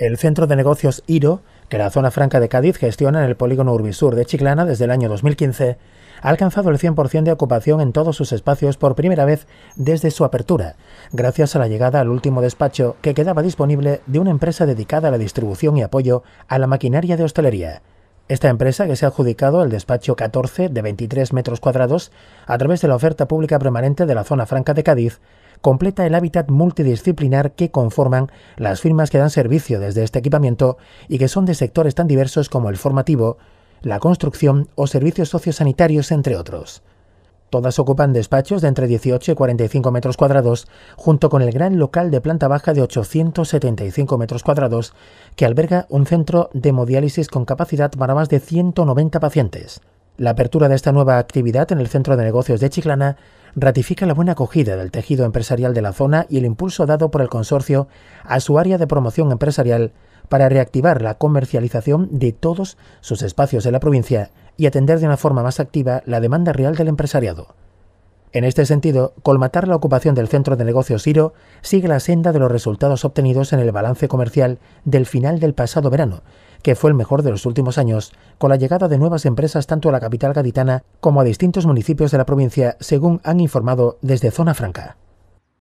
El centro de negocios IRO, que la zona franca de Cádiz gestiona en el polígono Urbisur de Chiclana desde el año 2015, ha alcanzado el 100% de ocupación en todos sus espacios por primera vez desde su apertura, gracias a la llegada al último despacho que quedaba disponible de una empresa dedicada a la distribución y apoyo a la maquinaria de hostelería. Esta empresa, que se ha adjudicado el despacho 14 de 23 metros cuadrados a través de la oferta pública permanente de la zona franca de Cádiz, completa el hábitat multidisciplinar que conforman las firmas que dan servicio desde este equipamiento y que son de sectores tan diversos como el formativo, la construcción o servicios sociosanitarios, entre otros. Todas ocupan despachos de entre 18 y 45 metros cuadrados, junto con el gran local de planta baja de 875 metros cuadrados, que alberga un centro de hemodiálisis con capacidad para más de 190 pacientes. La apertura de esta nueva actividad en el centro de negocios de Chiclana ratifica la buena acogida del tejido empresarial de la zona y el impulso dado por el consorcio a su área de promoción empresarial para reactivar la comercialización de todos sus espacios en la provincia y atender de una forma más activa la demanda real del empresariado. En este sentido, colmatar la ocupación del centro de negocios Iro sigue la senda de los resultados obtenidos en el balance comercial del final del pasado verano, que fue el mejor de los últimos años, con la llegada de nuevas empresas tanto a la capital gaditana como a distintos municipios de la provincia, según han informado desde Zona Franca.